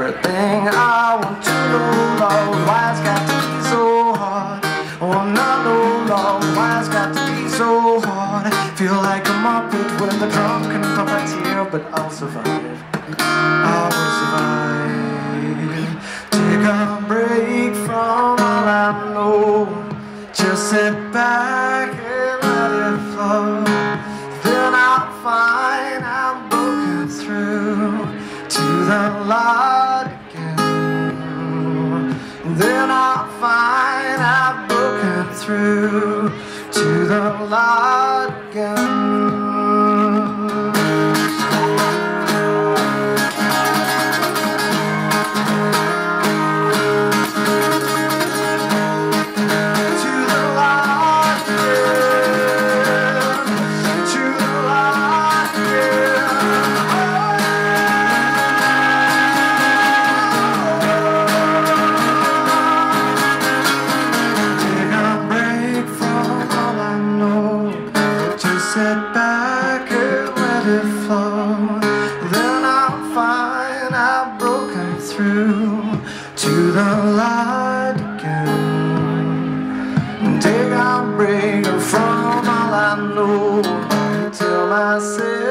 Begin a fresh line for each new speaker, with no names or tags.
everything I want to know. Why it's got to be so hard? Oh, not know, Lord. Why it's got to be so hard? Feel like a muppet when the drunken puppeteer, but I'll survive. I will survive. Take a break from all I know. Just sit back and let it flow. Then I'll find I'm broken through to the light. Then I'll find I've broken through to the light flow Then I'll find I've broken through To the light again. Take a break from all I know I myself